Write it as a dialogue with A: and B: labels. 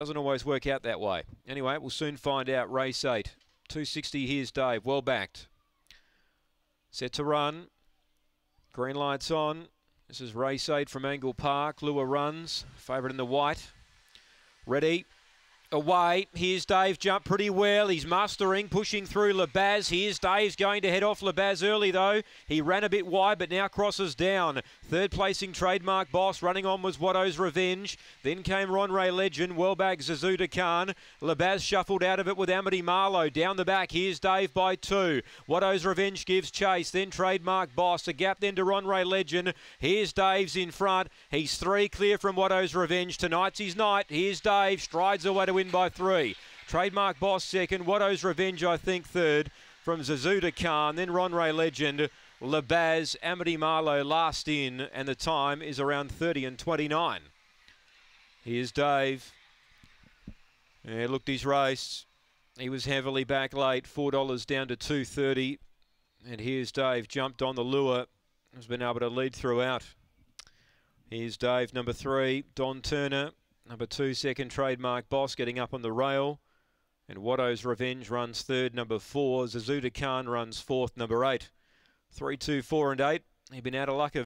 A: Doesn't always work out that way. Anyway, we'll soon find out. Race 8. 260, here's Dave. Well backed. Set to run. Green lights on. This is race 8 from Angle Park. Lure runs. Favourite in the white. Ready away. Here's Dave jump pretty well. He's mastering, pushing through Labaz. Here's Dave's going to head off Labaz early though. He ran a bit wide but now crosses down. Third placing trademark boss. Running on was Watto's Revenge. Then came Ron Ray Legend. Well back Zazuda Khan. Labaz shuffled out of it with Amity Marlowe. Down the back. Here's Dave by two. Watto's Revenge gives chase. Then trademark boss. A gap then to Ron Ray Legend. Here's Dave's in front. He's three clear from Watto's Revenge. Tonight's his night. Here's Dave. Strides away to win by three. Trademark Boss second. Watto's Revenge, I think, third. From Zazuda Khan, then Ron Ray Legend. Labaz, Amity Marlowe last in, and the time is around 30 and 29. Here's Dave. Yeah, looked his race. He was heavily back late, $4 down to 230. And here's Dave, jumped on the lure, has been able to lead throughout. Here's Dave, number three, Don Turner, Number two, second trademark boss getting up on the rail. And Watto's Revenge runs third. Number four, Zazuda Khan runs fourth. Number eight. Three, two, four, and eight. He'd been out of luck.